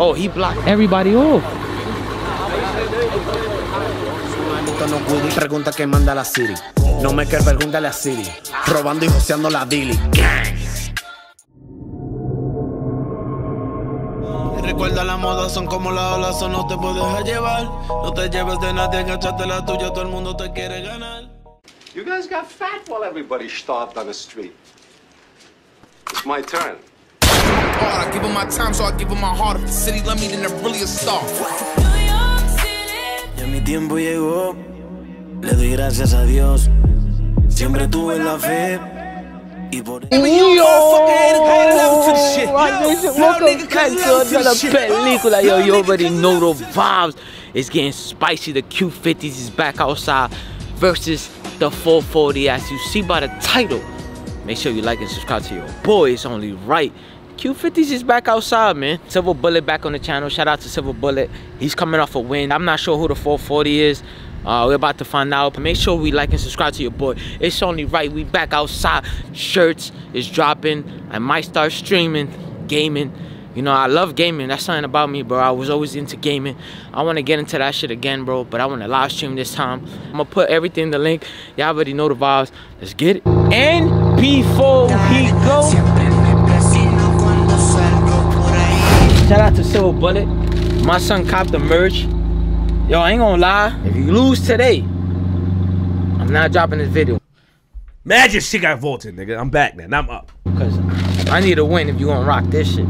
Oh, he blocked everybody off. no cuida y pregunta que manda la Siri. No me quer pregúntale a Siri. Robando y joseando la Dili. Recuerda la moda son como las olas, o no te puedes dejar llevar. No te lleves de nadie, enganchaste la tuya, todo el mundo te quiere ganar. You guys got fat while everybody starved on the street. It's my turn. I give him my time, so I give him my heart. If the city love me, then they're really a star. Ya mi tiempo llegó, le doy gracias a Dios. Siempre tuve la fe. Y por película. Yo, you already know the vibes. It's getting spicy. The Q50s is back outside versus the 440. As you see by the title, make sure you like and subscribe to your boy. It's only right. Q50s is back outside, man. Silver Bullet back on the channel. Shout out to Silver Bullet. He's coming off a win. I'm not sure who the 440 is. Uh, we're about to find out. But Make sure we like and subscribe to your boy. It's only right. We back outside. Shirts is dropping. I might start streaming, gaming. You know, I love gaming. That's something about me, bro. I was always into gaming. I want to get into that shit again, bro. But I want to live stream this time. I'm going to put everything in the link. Y'all already know the vibes. Let's get it. And before he go... Shout out to Silver Bullet. My son copped the merch. Yo, I ain't gonna lie. If you lose today, I'm not dropping this video. Magic shit got vaulted, nigga. I'm back now. Now I'm up. Because I need a win if you gonna rock this shit.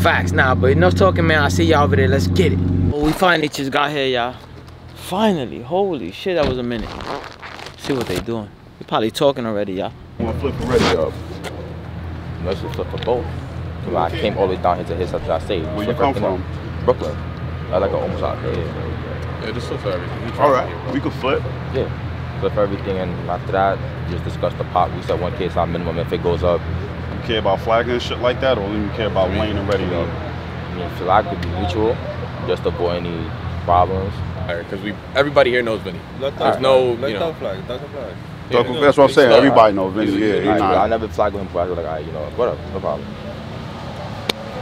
Facts, nah, but enough talking, man. I see y'all over there. Let's get it. Well, we finally just got here, y'all. Finally. Holy shit, that was a minute. See what they doing. They probably talking already, y'all. I'm gonna flip the ready up. Unless it's up flip for both. Cause I came all the way down here to his house. I stayed. Where you come uh, from? Brooklyn. I like an almost out there. Yeah, just flip for everything. All right, we could flip. Yeah. Flip everything, and after that, just discuss the pot. We said one case on minimum. If it goes up, you care about flagging and shit like that, or you care about laying and ready up? I mean, flag could be mutual, just to avoid any problems. Because we, everybody here knows Vinny. There's right. no, you know. flag. That's flag. Yeah, that's what I'm saying. Everybody knows Vinny. Yeah, yeah, yeah. I never flagged with him before. I was like, all right, you know, what up, no problem.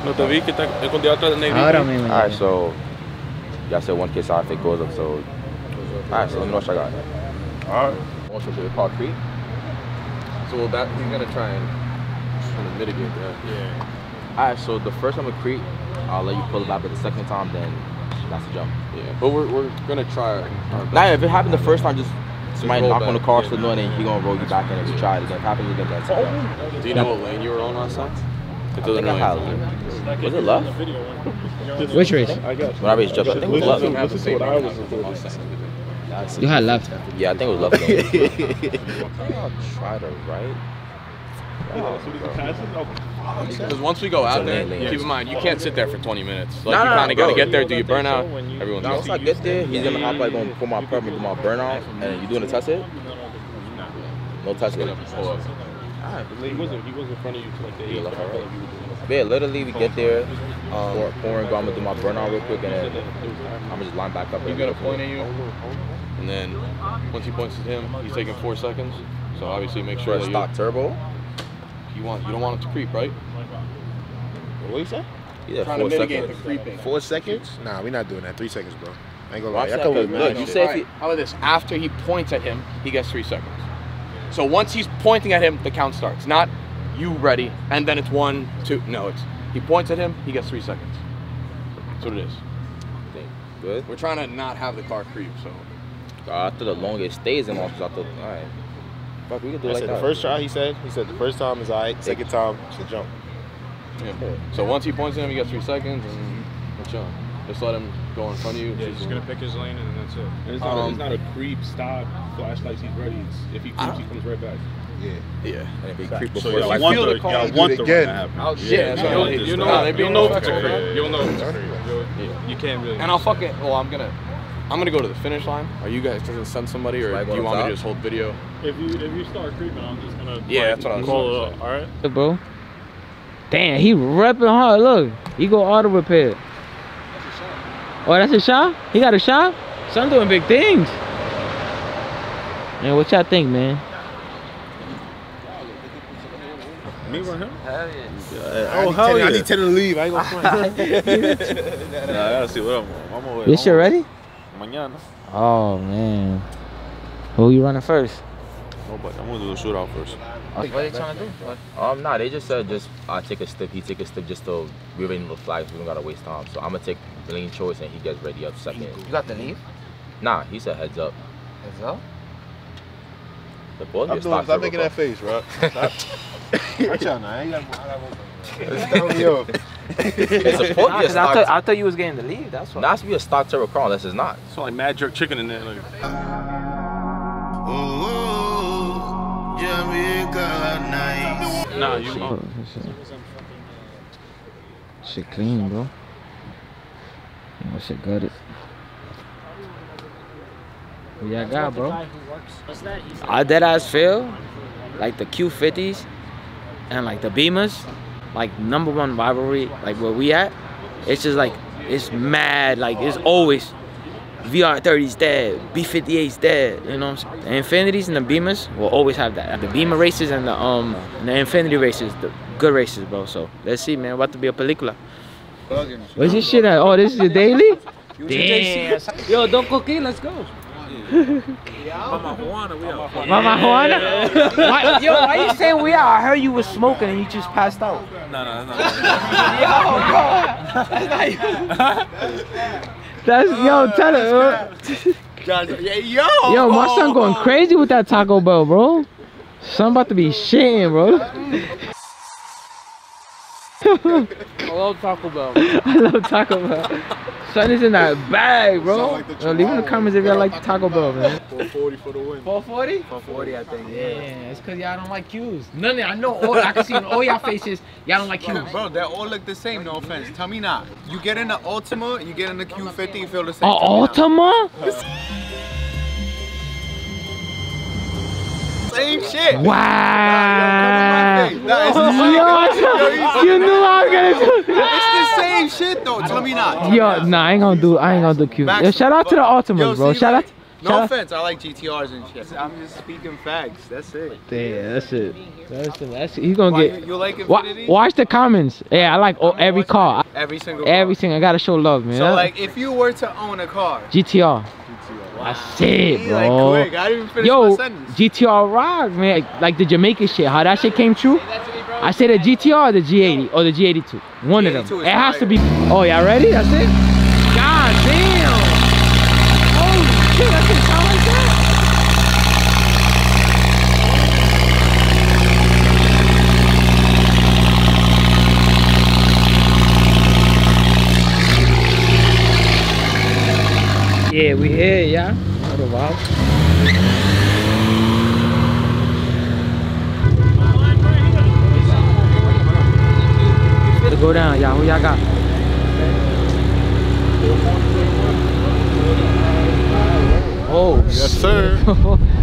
No te vi que está escondido atrás del negrito. Ahora mismo. Alright, so y'all said one case out if it goes up, so ah, alright, so let me know what I got. Alright. Also to the park creek. So that he's gonna try and try to mitigate that. Yeah. Alright, so the first time with creek, I'll let you pull it back, but the second time then that's the jump. Yeah. But we're we're gonna try Now if it happened the first time just somebody knock back. on the car yeah. so and he gonna roll you back in if you try it again. If it happens again, that's it. Do you know what lane you were on last time? It doesn't really matter. Was it left? Which race? When I raced just, I think it was left. You had left. Yeah, I think it was left. I'll try to right. Because once we go out there, keep in mind, you can't sit there for 20 minutes. Like, you kind of got to get there, do your burnout. Everyone's Once I get there, he's going to hop like, going to pull my permit, do my burnout, and you doing a test hit? No test hit. Alright. He wasn't. He was in front of you to like the eight. Left. Yeah, literally we get there, um, pour, pouring, go. I'm gonna do my burnout real quick, and then I'm gonna just line back up. He's gonna point at you, and then once he points at him, he's taking four seconds. So obviously make sure that stock turbo. You want you don't want it to creep, right? What do you say? Yeah, Trying four to mitigate seconds. the creeping. Four seconds? Nah, we're not doing that. Three seconds, bro. I ain't gonna lie. Watch I that, come 'cause with look, man. you say if he, How about this? After he points at him, he gets three seconds. So once he's pointing at him, the count starts. Not you ready, and then it's one, two. No, it's he points at him, he gets three seconds. That's what it is. good. We're trying to not have the car creep, so. After the longest stays in office, I thought, all right, fuck, we can do I like said that. the first try, he said. He said the first time is alright. Second time, it's a jump. Yeah. So once he points at him, he gets three seconds, and we're chilling. Just let him go in front of you. Yeah, he's gonna pick his lane and then that's it. And it's, not, Um, it's not a creep, stop, flashlights, he's ready. It's, if he creeps, he comes right back. Yeah. Yeah. And if he creep So before y'all like, want feel the, the call. y'all Do want it the again. run to happen. I'll- yeah, so so you'll, they- you'll nah, know, they you'll be know no if it's a fucking creep. crap. You'll know if it's a creep. You'll- You can't really. And I'll fucking. Well, I'm gonna. I'm gonna go to the finish line. Are you guys gonna send somebody, or do you want me to just hold video? If you if you start creeping, I'm just gonna Yeah, like, that's what I was call it up. All right. Hey, bro. Damn, he repping hard. Look, he go auto repair. Oh, that's a shop? He got a shop? Son doing big things. Man, what y'all think, man? Me run him? Hell yeah. Oh, hell I yeah. need Teddy to leave. I ain't gonna front. Nah, I gotta see what I'm on. I'm on. This shit ready? Mañana. Oh man. Who you running first? No, but I'm gonna do the shootout first. What are they trying to do? Um, nah, they just said just I take a step, he take a step, just to we ready the flags. We don't gotta waste time. So I'm gonna take the lean choice, and he gets ready up second. You got the lead? Nah, he said heads up. Is up? The ball I'm gets doing. stopped. Stop making that face, bro. Stop. Watch out now. I ain't got. I got It's throwing me off. It's supposed to be a Nah, 'cause I, thought, I thought you was getting the lead. That's why. Not to be a stock turbo car unless it's not. It's like mad jerk chicken in there. Like, Oh, Jamaica nice. nah, you. Oh, shit. Shit clean, bro. You know, shit gutted. Yeah, I got, bro. I dead ass feel like the Q50s and like the Beamers, like number one rivalry, like where we at. It's just like it's mad, like it's always VR30's dead, B58's dead. You know, what I'm saying? the Infinitis and the Beamers will always have that. The Beamer races and the um the Infiniti races, the good races, bro. So let's see, man. About to be a película. Where's this shit at? Oh, this is your daily. Damn. Yo, don't cocaine. Let's go. Mama Juana, we out. Mama Juana. Why, yo, why you saying we out? I heard you was smoking and you just passed out. No, no, no. Yo, bro. That's yo, tell her. Yo. Yo, my son going crazy with that Taco Bell, bro. Son about to be shitting, bro. I love Taco Bell. I love Taco Bell. Son is in that bag, bro. Yo, leave in the comments if y'all like Taco Bell, man. 440 for the win. 440? 440, I think. Yeah, it's because y'all don't like cues. None of y'all, I know, all, I can see in all y'all faces, y'all don't like cues. Bro, they all look the same. No offense. Tell me not. You get in the Altima, you get in the Q50, you feel the same. Oh, Altima? Same shit. Wow. Nah, it's the same. Yo, you knew I was gonna do It's the same shit though. Tell me not. Yo, nah, I ain't gonna do, I ain't gonna do Q. Yo, shout out to the Altimas, bro. Shout out. No shout offense, I like GTRs and shit. I'm just speaking facts. That's it. Yeah, that's it. That's it. That's it. He's gonna Why, get. you, like Infiniti? watch the comments. Yeah, I like oh, every car. Every single. Everything. I gotta show love, man. So like, if you were to own a car, GTR. That's it, like bro. quick, I didn't even finish Yo, my sentence. GTR rock, man. Like the Jamaican shit, how that shit came true. I say the GTR or the G80 or the G82. One of them. G82 is It has to be. Oh, y'all ready? That's it? God damn. Holy shit, that shit sound like that? Yeah, we here, yeah. What a. To go down, y'all. Who y'all got? Oh, Yes, sir.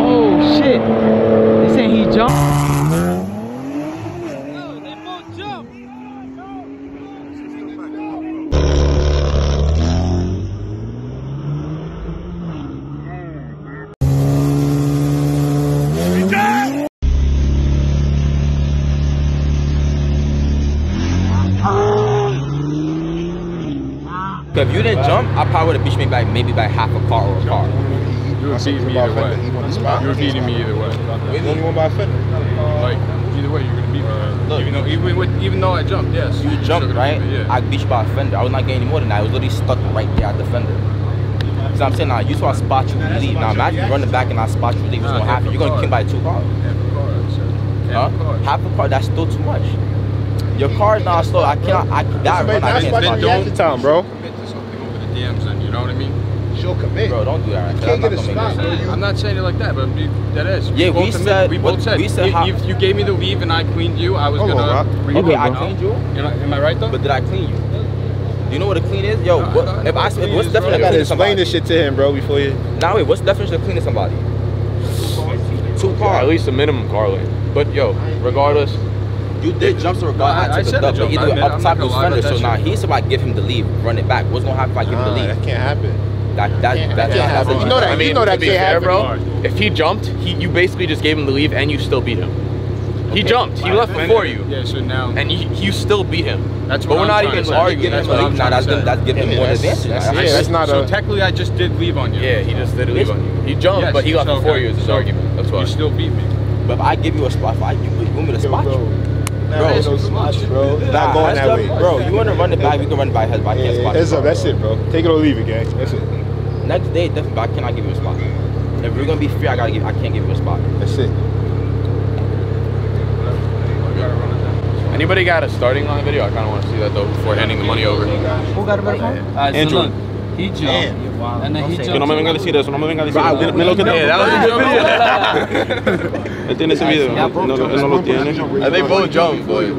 oh shit. They saying he jumped. If you didn't jump, I probably would have beat me by maybe by half a car or a car. You would beat me either way. You would beating me either way. Only one by a fender. Like either way, you're gonna beat me. Uh, look. even though even with, even though I jumped, yes. You jumped, right? beat me, Yeah. I beat you by a fender. I was not getting any more than that. I was literally stuck right there at the fender. So I'm saying now, you saw I spot you leave. Now imagine running back and I spot you leave. What's gonna happen? You're gonna car. kill by two cars. Car, Huh? Half a car. Half a car, that's still too much. Your car is not slow. I cannot. I that run. I That's can't why spot you you. have time, bro. DMs then, you know what I mean? She'll commit. Bro, don't do that. You can't not get a gonna make spot, no bro. sense. You- I'm not saying it like that, but we, that is. Yeah, we both admit- said- we both what- said. we said you, how- you, you gave me the weave and I cleaned you. I was Hold gonna. Rock. Okay, I cleaned you. Am I, am I right though? But did I clean you? Do you know what a clean is? Yo, No, what, I- if I, I if, clean what's you, the bro. definition I of gotta cleaning explain this shit to him, bro, before you. Now wait, what's the definition of cleaning somebody? Two Yeah, at least a minimum car lane. But yo, regardless, You did jump to a I- guy. I I, took said a dub, the but jump. either I up top not was gonna lie fender. about So now he's about to give him the leave, run it back. What's gonna happen if I give him the Nah, leave? that can't happen. That that that can't that's happen. that's a You know that- I mean, know that can't fair, happen. bro, if he jumped, he you basically just gave him the leave and you still beat him. He jumped. He left before you, Yeah, so now. and you, you still beat him. That's but we're I'm not even to arguing. That's That's what I'm nah, that's to giving that's giving him Yeah, more advantage. that's- I- I- yeah, that's not so a- technically, I just did leave on you. Yeah, he just did leave on you. He jumped, Yes, but he left so, before okay. you. Is his So, argument. That's why. You still beat me. But if I give you a spot, if I you, you want me the spot you? Bro, Bro, no spots, bro. It's Nah, not going that way. Bro, you want to run it back? We can run it back head, but I can't Yeah, spot it's you. up. That's it, bro. Take it or leave it, gang. That's it. Next day, definitely, but I cannot give you a spot. If we're gonna be free, I gotta give. I can't give you a spot. That's it. Anybody got a starting line video? I kind of want to see that though before handing the money over. Who got a better phone? Alright, so Andrew. Look, he jumped. And then he jumped. Que no me venga a decir eso, no me venga a decir Bro, eso. Me lo que video. Él tiene ese video, no, él no lo tiene. And they both jumped, boy.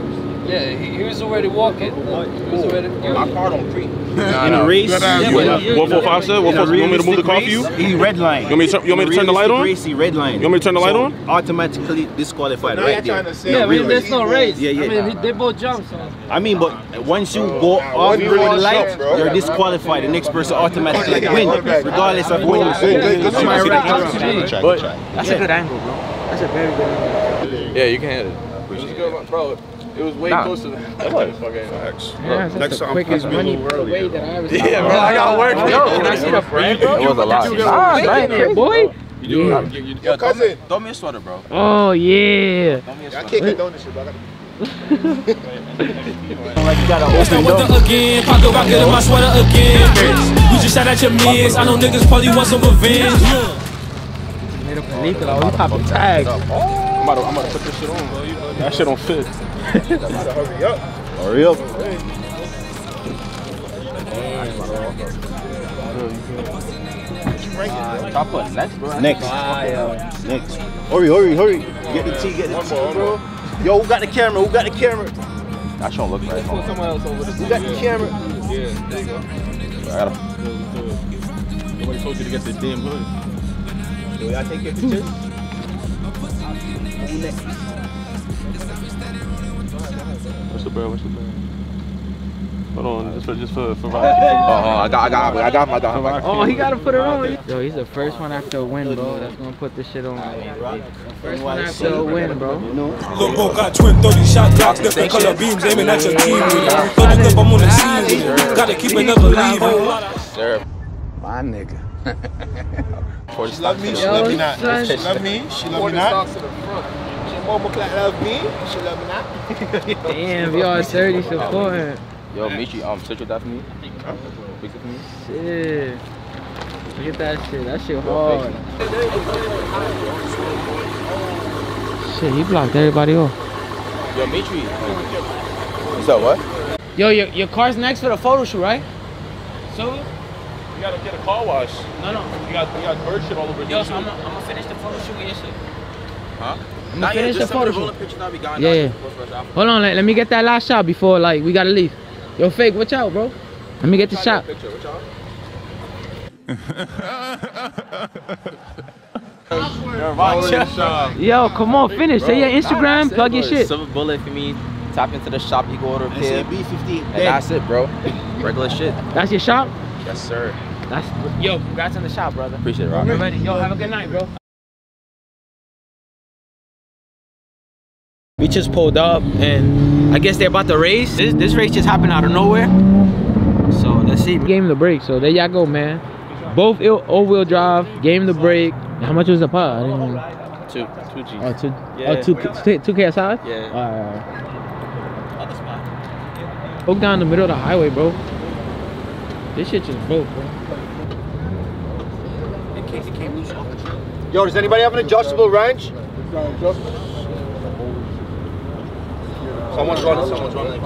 Yeah, he, he was already walking. He was already. My car don't pre. In a race, Yeah, what, but you- what four five said? What four, you want me to move the car for you? He red line. You want me to turn, you want me to turn the light on? Race, he red line. You want me to turn the light So, on? Automatically disqualified Now right you're there. trying to say Yeah, I there's no race. Yeah, yeah. I mean, he, they both jumped. So. I mean, but once you go off the really light, bro. you're disqualified. The next person automatically win, regardless of when you This is my right But- But That's a good angle, bro. That's a very good angle. yeah, you can hit it. It bro. It was way Nah. closer than that. Fucking- Yeah, that's the quickest money way that I ever seen. Yeah, bro, I got work. Yo, can I see the frame, bro? It was a lot. Nah, right there, boy. You do Yeah. it. You, you, Yo, cousin. Throw me a sweater, bro. Oh yeah. Throw me a I sweater. can't condone this shit, bro. I gotta- like you gotta open door. again, pocket rocket in my sweater again. You just shot at your mans. I know niggas probably want some revenge. Made a Nicola, we popping tags. I'm about, to, I'm about to put this shit on. That shit don't fit. Hurry up. Hurry up. Top put next, bro. Next. Next. Hurry, hurry, hurry. Get the tea, get the tea, bro. Yo, who got the camera? Who got the camera? That don't look right. Hold someone else over Who got the camera? Yeah, there you go. I gotta- Nobody told you to get the damn hood. Yo, y'all take your pictures? Who next? What's the bird? What's the bird? Hold on, just for just for for Oh, oh, I got, I got, I got, I got, I got. Oh, he gotta put it on. Yo, he's the first one after a win, bro. That's gonna put this shit on. First one after a win, bro. Look, bro got twin 30 shot clocks, different color beams aiming at your team. Throw the clip, I'm on the scene. Gotta keep it, never leave. Sir. My nigga. She love me, she Yo, love me not. son. She love me, she love me not. She mama clap love me, she love me not. Damn, y'all 30 supporting. Yo, Michi, um, switch with that for me. Fix it for me. Shit. Look at that shit. That shit hard. Shit, he blocked everybody off. Yo, Mitri. You said what? Yo, your, your car's next for the photo shoot, right? So? You gotta get a car wash. No, no. You got you got bird shit all over Yo, your so I'm gonna finish the photo shoot with your shit. Huh? I'm gonna finish the photo shoot. Picture, now we got Yeah, yeah. Hold on, let, let me get that last shot before like we gotta leave. Yo, fake, watch out, bro. Let me get the shot. Picture, what y'all? Yo, come on, finish. Say your Instagram, plug your shit. Silver bullet for me. Tap into the shop, you go order a kid. B50. And that's it, bro. Regular shit. That's your shop? Yes, sir. That's yo, congrats on the shot, brother. Appreciate it, Rob. Ready? Yo, have a good night, bro. We just pulled up and I guess they're about to race. This, this race just happened out of nowhere. So let's see. Him the brake, so there y'all go, man. Both all-wheel drive, him the brake. How much was the pot? I didn't even... Two, two G's. Oh, two, Yeah. oh, two, two, two KSI? Yeah. Alright, alright. Hook down the middle of the highway, bro. This shit just broke, bro. Yo, does anybody have an adjustable wrench? Someone's running, someone's running, it.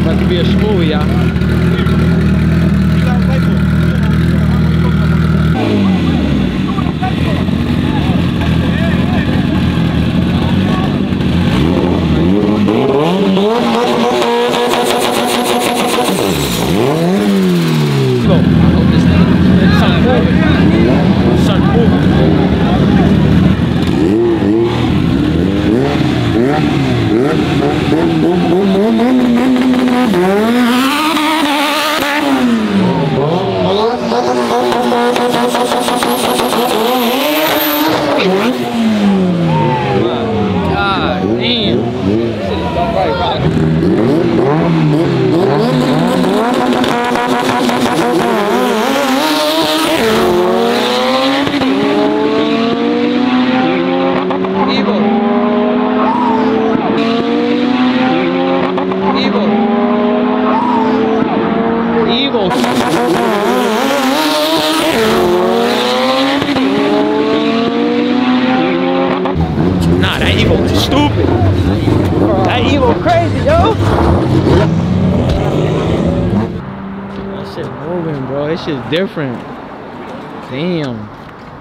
About to be a smoothie, y'all. Go. I hope this thing- Sun moving. Sun moving. God damn. Evo. Evo. Evo. Nah, that Evo is stupid. That Evo crazy, yo. That shit moving, bro. This shit's different. Damn.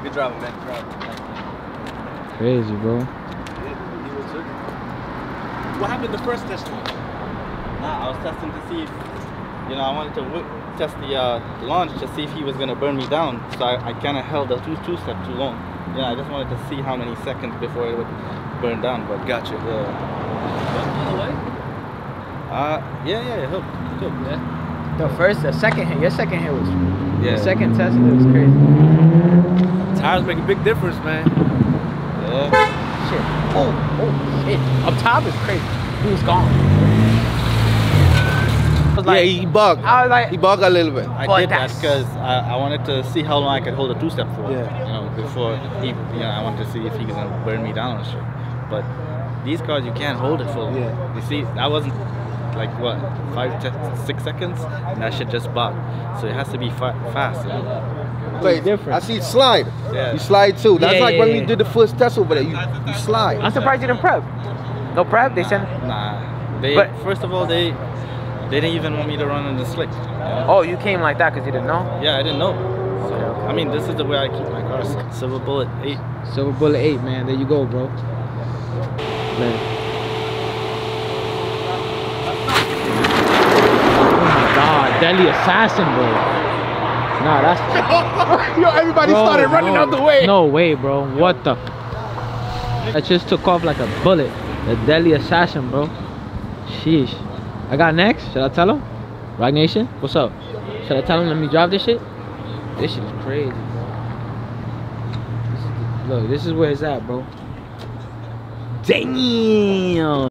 Good driving, man. Good driving. Crazy, bro. What happened the first test? Nah, I was testing to see if, you know, I wanted to test the uh, launch to see if he was gonna burn me down. So I, I kind of held the two two step too long. Yeah, I just wanted to see how many seconds before it would burn down. But Gotcha. Yeah. Uh, yeah, yeah, it helped. It helped. Yeah. The first, the second hit, your second hit was, Yeah. the second test it was crazy. Tires make a big difference, man. Yeah. Shit. Oh, oh, shit. Up top is crazy. He was gone. I was Yeah, he bugged. I was like, He bugged a little bit. I did that that's- because I, I wanted to see how long I could hold a two step for. Yeah. You know, before he, you know, I wanted to see if he was gonna burn me down and shit. But these cars, you can't hold it for. Yeah. You see, I wasn't like what five, to six seconds, and that shit just bugged. So it has to be fa- fast. You know? Wait, different. I see you slide. Yeah. You slide too. That's Yeah, like yeah, when yeah. we did the first test over there. You you slide. I'm surprised you didn't prep. No prep? They sent. Nah. They But- first of all they they didn't even want me to run in the slick. you? Oh, you came like that because you didn't know? Yeah, I didn't know. So, I mean, this is the way I keep my cars. Silver Bullet 8. Silver Bullet 8, man. There you go, bro. Man. Oh my god, Deadly Assassin, bro. Nah, that's. Yo, everybody Bro, started running no. out the way. No way, bro. What the? I just took off like a bullet. The Deadly Assassin, bro. Sheesh. I got next. Should I tell him? Rock Nation, what's up? Should I tell him let me drive this shit? This shit is crazy, bro. This is the- look, this is where it's at, bro. Damn.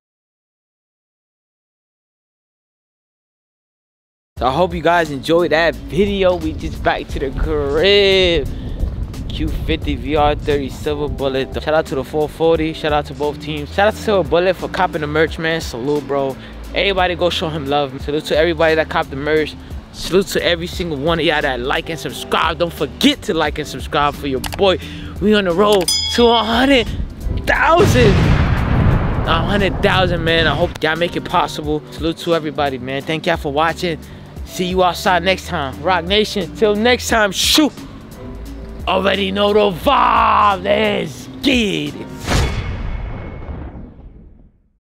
So I hope you guys enjoyed that video. We just back to the crib. Q50 VR30 Silver Bullet. Shout out to the 440. Shout out to both teams. Shout out to Silver Bullet for copping the merch, man. Salute, bro. Everybody go show him love. Salute to everybody that copped the merch. Salute to every single one of y'all that like and subscribe. Don't forget to like and subscribe for your boy. We on the road to 100,000. 100,000, man. I hope y'all make it possible. Salute to everybody, man. Thank y'all for watching. See you outside next time. Rock Nation. Till next time, shoot. Already know the vibe. Let's get it.